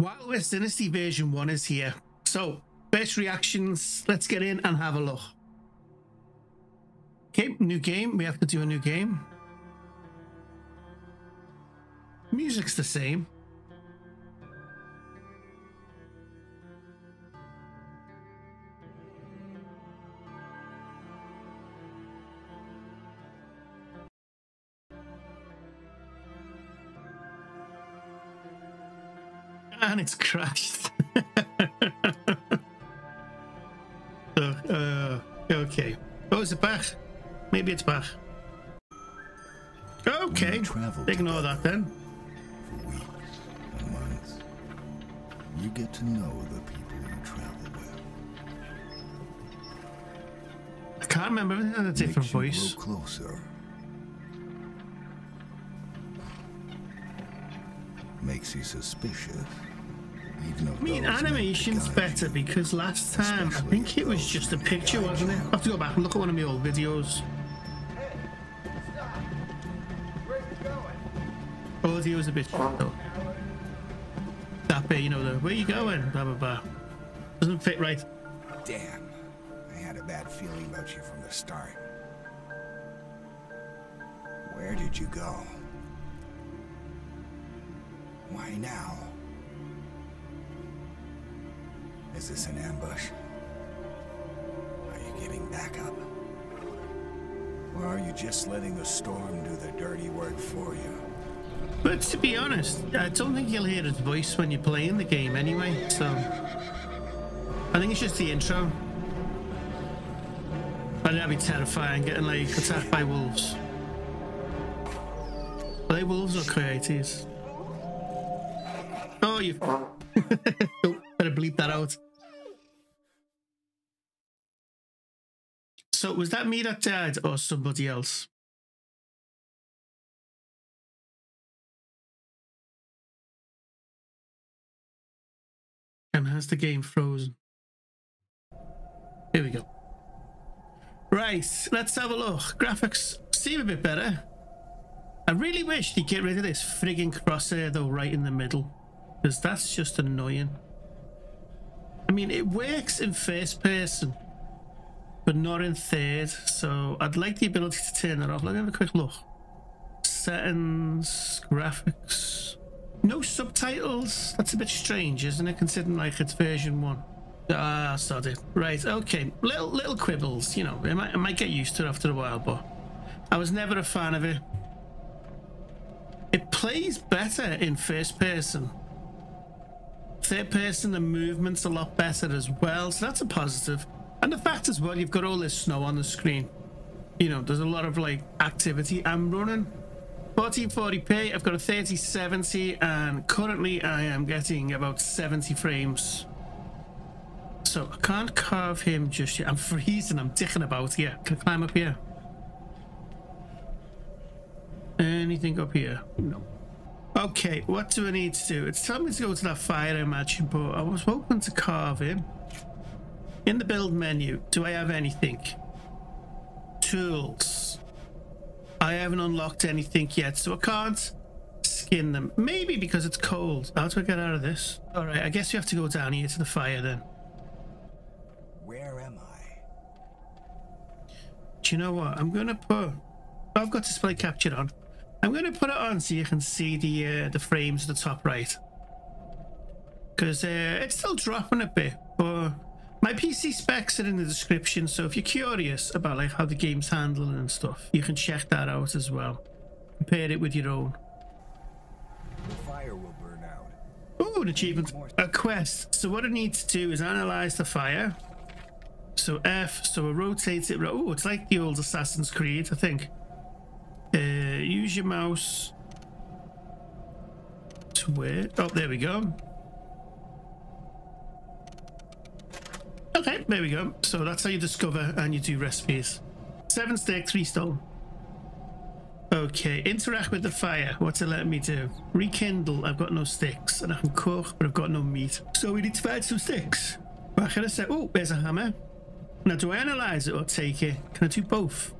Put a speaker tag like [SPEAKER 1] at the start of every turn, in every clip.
[SPEAKER 1] Wild West Dynasty version 1 is here. So, best reactions, let's get in and have a look. Okay, new game. We have to do a new game. Music's the same. And it's crashed. uh, uh, okay. Oh, is it back? Maybe it's back. Okay. Ignore that then.
[SPEAKER 2] for weeks and months. You get to know the people you travel with.
[SPEAKER 1] I can't remember. It had a different voice.
[SPEAKER 2] closer. Makes you suspicious.
[SPEAKER 1] I mean, animation's better because last time I think it was just a picture, wasn't it? I have to go back and look at one of my old videos. Oh, Audio was a bit though. That bit, you know, the where you going? Blah blah blah. Doesn't fit right.
[SPEAKER 2] Damn. I had a bad feeling about you from the start. Where did you go? Why now? Is this an ambush? Are you getting back up? Or are you just letting the storm do the dirty work for you?
[SPEAKER 1] But to be honest, I don't think you'll hear his voice when you're playing the game anyway. So I think it's just the intro. But that'd be terrifying, getting like attacked by wolves. Are they wolves or coyotes? Oh, you. better bleep that out. So was that me that died or somebody else? And has the game frozen? Here we go. Right, let's have a look. Graphics seem a bit better. I really wish they'd get rid of this frigging crosshair though right in the middle. Because that's just annoying. I mean, it works in first person, but not in third. So I'd like the ability to turn that off. Let me have a quick look. Settings, graphics. No subtitles. That's a bit strange, isn't it? Considering like it's version one. Ah, sorry. Right. Okay. Little little quibbles. You know, I might I might get used to it after a while, but I was never a fan of it. It plays better in first person. Third person, the movement's a lot better as well, so that's a positive. And the fact as well, you've got all this snow on the screen. You know, there's a lot of like activity. I'm running 1440p, I've got a 3070, and currently I am getting about 70 frames. So I can't carve him just yet. I'm freezing, I'm dicking about here. Can I climb up here? Anything up here? No. Okay, what do I need to do? It's telling me to go to that fire, I imagine, but I was hoping to carve him. In the build menu, do I have anything? Tools. I haven't unlocked anything yet, so I can't skin them. Maybe because it's cold. How do I get out of this? All right, I guess you have to go down here to the fire then.
[SPEAKER 2] Where am I?
[SPEAKER 1] Do you know what? I'm gonna put. I've got display capture on. I'm gonna put it on so you can see the uh, the frames at the top right. Because uh, it's still dropping a bit, but my PC specs are in the description. So if you're curious about like how the game's handling and stuff, you can check that out as well. Compare it with your own.
[SPEAKER 2] The fire will burn out.
[SPEAKER 1] Oh, an achievement, a quest. So what I need to do is analyze the fire. So F, so I rotate it. Oh, it's like the old Assassin's Creed, I think. Uh, use your mouse to where? Oh, there we go. There we go. So that's how you discover and you do recipes. Seven stick, three stone. Okay, interact with the fire. What's it letting me do? Rekindle. I've got no sticks, and I can cook, but I've got no meat. So we need to find some sticks. What can I say? Oh, there's a hammer. Now, do I analyze it or take it? Can I do both?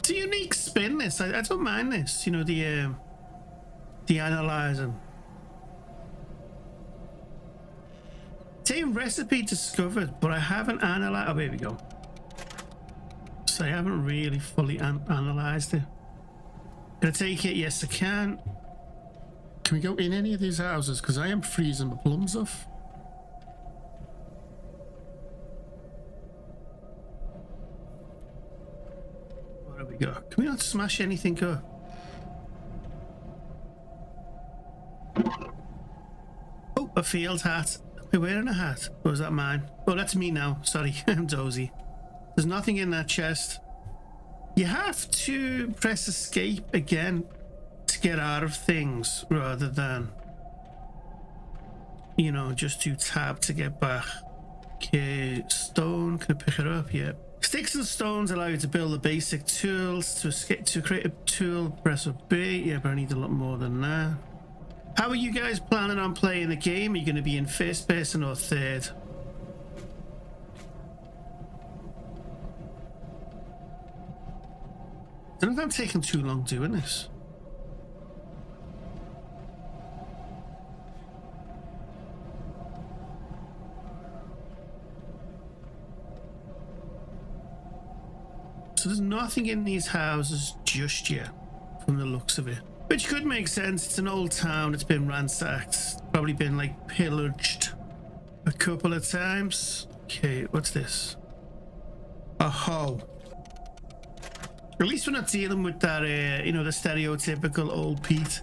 [SPEAKER 1] It's a unique spin this. I, I don't mind this. You know the um, the analyzing. Same recipe discovered, but I haven't analyzed. Oh, here we go. So I haven't really fully an analyzed it. Can I take it? Yes, I can. Can we go in any of these houses? Because I am freezing my plums off. What have we got? Can we not smash anything up? Oh, a field hat. I wearing a hat? Or is that mine? Oh, that's me now. Sorry, I'm dozy. There's nothing in that chest. You have to press escape again to get out of things rather than, you know, just to tab to get back. Okay, stone. Can I pick it up? Yeah. Sticks and stones allow you to build the basic tools. To escape, to create a tool, press up B. Yeah, but I need a lot more than that. How are you guys planning on playing the game? Are you going to be in first person or third? I don't think I'm taking too long doing this. So there's nothing in these houses just yet, from the looks of it. Which could make sense. It's an old town. It's been ransacked. Probably been like pillaged a couple of times. Okay, what's this? A hoe. At least we're not dealing with that, uh, you know, the stereotypical old Pete.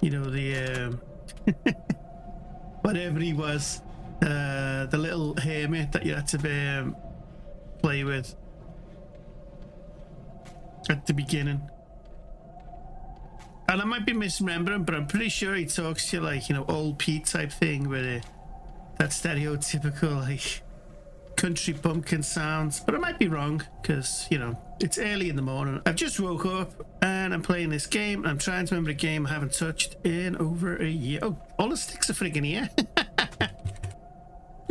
[SPEAKER 1] You know, the, um, whatever he was. Uh, the little hermit that you had to um, play with at the beginning. And I might be misremembering, but I'm pretty sure he talks to you like, you know, old Pete type thing with that stereotypical, like, country bumpkin sounds. But I might be wrong because, you know, it's early in the morning. I've just woke up and I'm playing this game. I'm trying to remember a game I haven't touched in over a year. Oh, all the sticks are freaking here.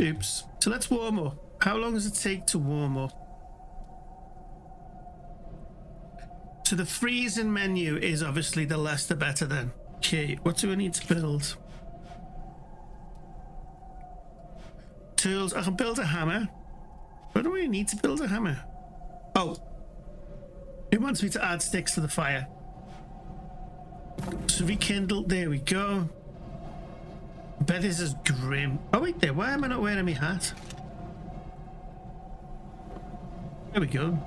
[SPEAKER 1] Oops. So let's warm up. How long does it take to warm up? So the freezing menu is obviously the less the better then. Okay, what do I need to build? Tools. I can build a hammer. What do I need to build a hammer? Oh. It wants me to add sticks to the fire. So rekindle. There we go. Bet this is grim. Oh wait there. Why am I not wearing my hat? There we go.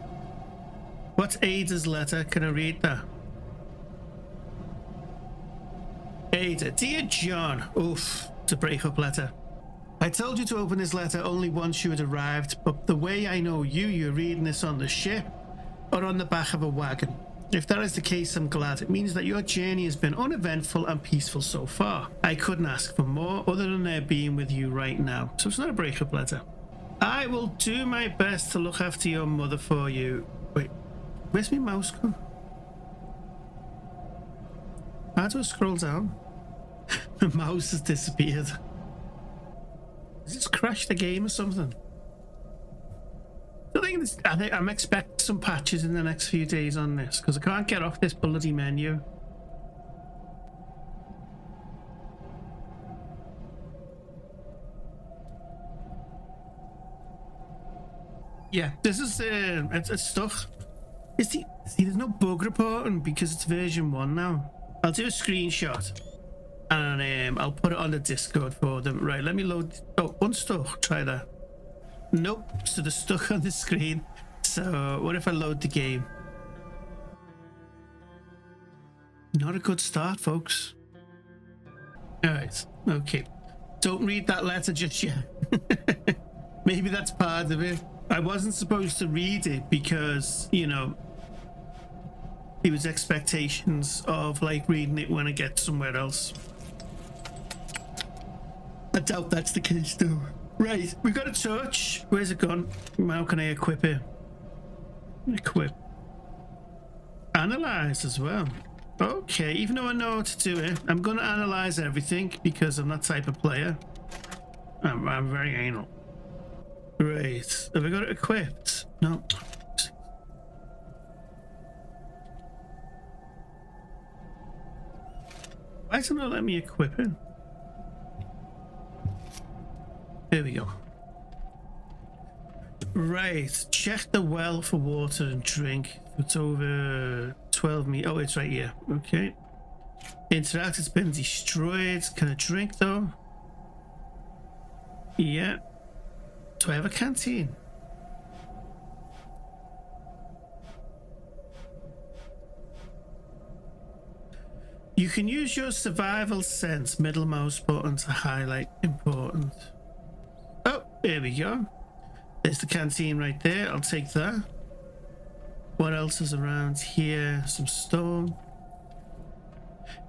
[SPEAKER 1] What's Ada's letter? Can I read that? Ada, dear John. Oof, it's a breakup letter. I told you to open this letter only once you had arrived, but the way I know you, you're reading this on the ship or on the back of a wagon. If that is the case, I'm glad. It means that your journey has been uneventful and peaceful so far. I couldn't ask for more other than there being with you right now. So it's not a breakup letter. I will do my best to look after your mother for you. Wait, where's my mouse gone? How do I scroll down? the mouse has disappeared. Has this crashed the game or something? I think, this, I think I'm expecting some patches in the next few days on this because I can't get off this bloody menu. Yeah, this is uh, it's, it's stuck. Is the see? There's no bug reporting because it's version one now. I'll do a screenshot and um, I'll put it on the Discord for them. Right, let me load. Oh, unstuck. Try that. Nope. So they're stuck on the screen. So what if I load the game? Not a good start, folks. All right. Okay. Don't read that letter just yet. Maybe that's part of it. I wasn't supposed to read it because, you know, it was expectations of like reading it when I get somewhere else. I doubt that's the case though. Right, we've got a torch. Where's it gone? How can I equip it? Equip. Analyze as well. Okay, even though I know how to do it, I'm going to analyze everything because I'm that type of player. I'm, I'm very anal. Great. Have we got it equipped? No. Why is it not letting me equip it? Here we go. Right, check the well for water and drink. It's over 12 meters. Oh, it's right here. Okay. Interact has been destroyed. Can I drink though? Yeah. Do I have a canteen? You can use your survival sense middle mouse button to highlight important. Oh, here we go. There's the canteen right there. I'll take that. What else is around here? Some stone.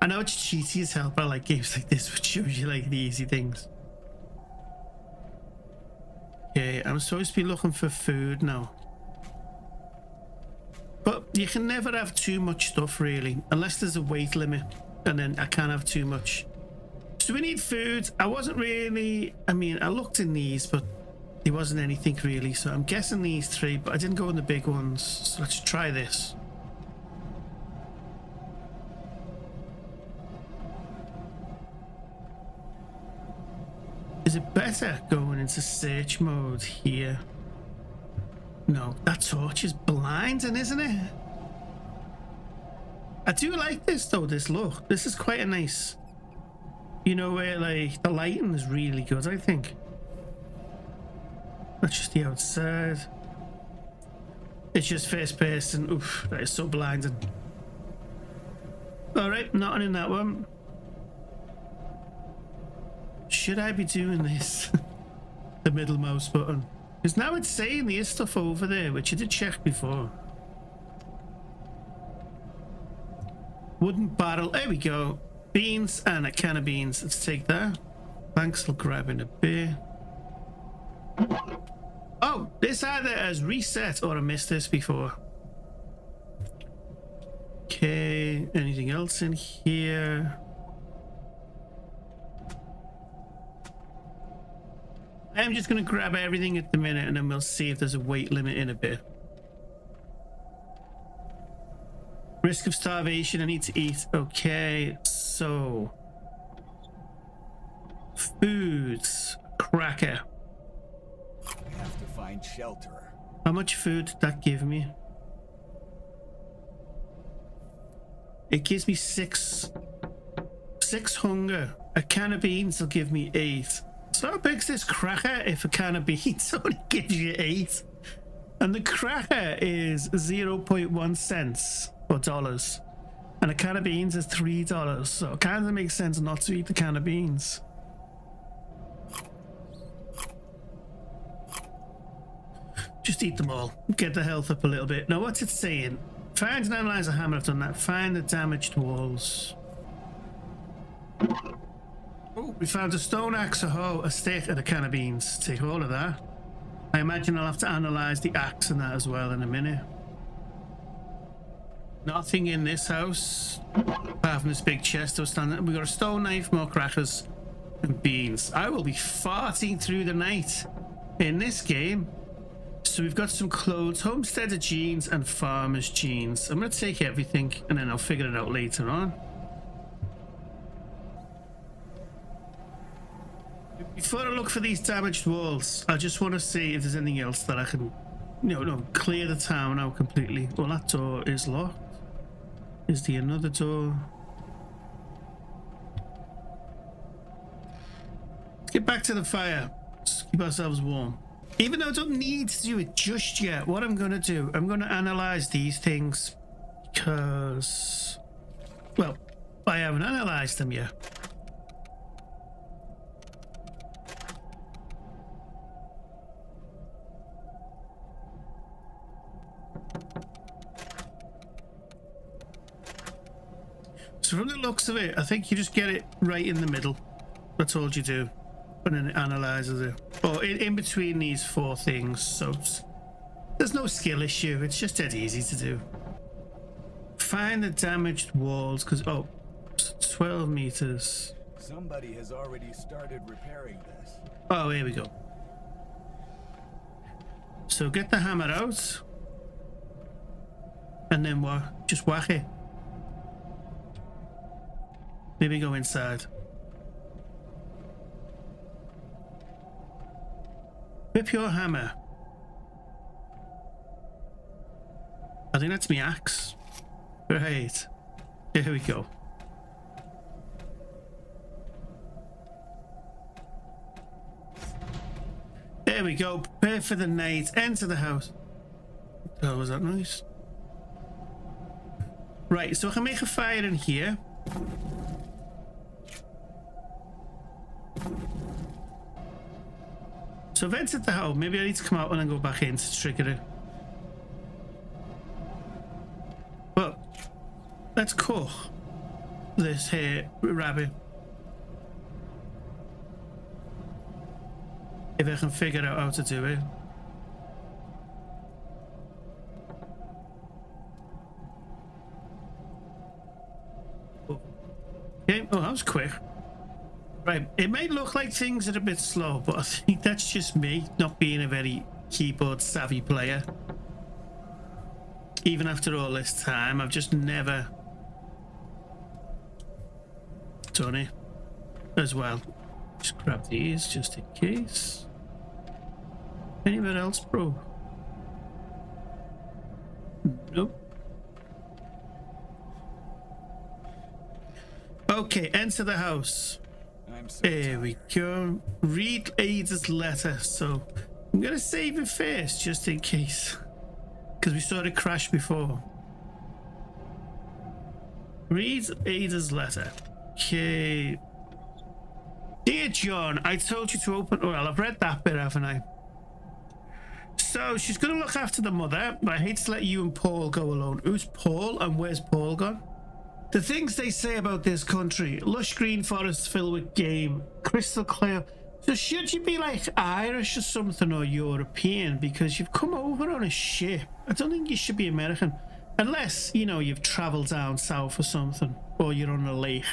[SPEAKER 1] I know it's cheesy as hell, but I like games like this, which shows you like the easy things. Okay, I'm supposed to be looking for food now. But you can never have too much stuff really, unless there's a weight limit, and then I can't have too much. So we need food. I wasn't really, I mean, I looked in these, but there wasn't anything really. So I'm guessing these three, but I didn't go in the big ones. So let's try this. Is it better going into search mode here? No, that torch is blinding, isn't it? I do like this though, this look. This is quite a nice... You know, where like the lighting is really good, I think. That's just the outside. It's just first person. Oof, that is so blinding. Alright, nothing in that one. Should I be doing this? the middle mouse button. Because now it's saying there's stuff over there, which I did check before. Wooden barrel. There we go. Beans and a can of beans. Let's take that. Thanks for grabbing a beer. Oh, this either has reset or I missed this before. Okay, anything else in here? I'm just going to grab everything at the minute and then we'll see if there's a weight limit in a bit. Risk of starvation, I need to eat. Okay, so... Foods. Cracker.
[SPEAKER 2] We have to find shelter.
[SPEAKER 1] How much food did that give me? It gives me six... Six hunger. A can of beans will give me eight. So how big's this cracker if a can of beans only gives you eight? And the cracker is 0.1 cents or dollars. And a can of beans is three dollars. So it kind of makes sense not to eat the can of beans. Just eat them all. Get the health up a little bit. Now what's it saying? Find and analyze a hammer. I've done that. Find the damaged walls. Oh, we found a stone axe, a hoe, a stick, and a can of beans. Take all of that. I imagine I'll have to analyze the axe and that as well in a minute. Nothing in this house, apart from this big chest was standing. We got a stone knife, more crackers, and beans. I will be farting through the night in this game. So we've got some clothes, homesteader jeans, and farmer's jeans. I'm gonna take everything, and then I'll figure it out later on. Before I look for these damaged walls, I just want to see if there's anything else that I can, know, no, clear the town out completely. Well, that door is locked. Is there another door? Get back to the fire. Keep ourselves warm. Even though I don't need to do it just yet, what I'm going to do, I'm going to analyze these things because, well, I haven't analyzed them yet. Looks of it, I think you just get it right in the middle. That's all you do. And then it analyzes it. Or in, in between these four things. So there's no skill issue. It's just dead easy to do. Find the damaged walls because, oh, 12 meters.
[SPEAKER 2] Somebody has already started repairing this.
[SPEAKER 1] Oh, here we go. So get the hammer out. And then what? Just whack it. Maybe go inside. Whip your hammer. I think that's my axe. Right. Here we go. There we go. Prepare for the night. Enter the house. Oh, was that nice? Right, so I can make a fire in here. So I've entered the house. Maybe I need to come out and then go back in to trigger it. But let's cook this here rabbit. If I can figure out how to do it. Oh. Okay, oh, that was quick. Right, it may look like things are a bit slow, but I think that's just me not being a very keyboard savvy player. Even after all this time, I've just never done it as well. Just grab these just in case. Anywhere else, bro? Nope. Okay, enter the house.
[SPEAKER 2] So
[SPEAKER 1] There we go. Read Ada's letter. So I'm gonna save it first, just in case, because we saw it crash before. Read Ada's letter. Okay. Dear John, I told you to open. Well, I've read that bit, haven't I? So she's gonna look after the mother, but I hate to let you and Paul go alone. Who's Paul and where's Paul gone? The things they say about this country lush green forests filled with game, crystal clear. So, should you be like Irish or something or European because you've come over on a ship? I don't think you should be American. Unless, you know, you've traveled down south or something, or you're on a lake.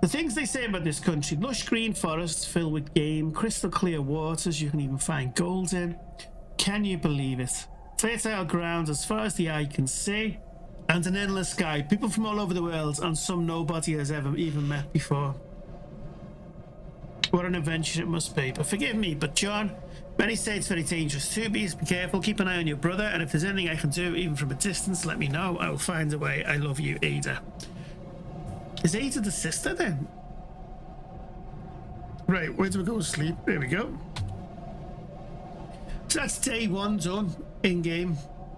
[SPEAKER 1] The things they say about this country lush green forests filled with game, crystal clear waters you can even find gold in. Can you believe it? Fertile ground as far as the eye can see and an endless sky. People from all over the world, and some nobody has ever even met before. What an adventure it must be. But forgive me, but John, many say it's very dangerous too. Be, be careful, keep an eye on your brother, and if there's anything I can do, even from a distance, let me know. I will find a way. I love you, Ada. Is Ada the sister then? Right, where do we go to sleep? There we go. So that's day one done in game.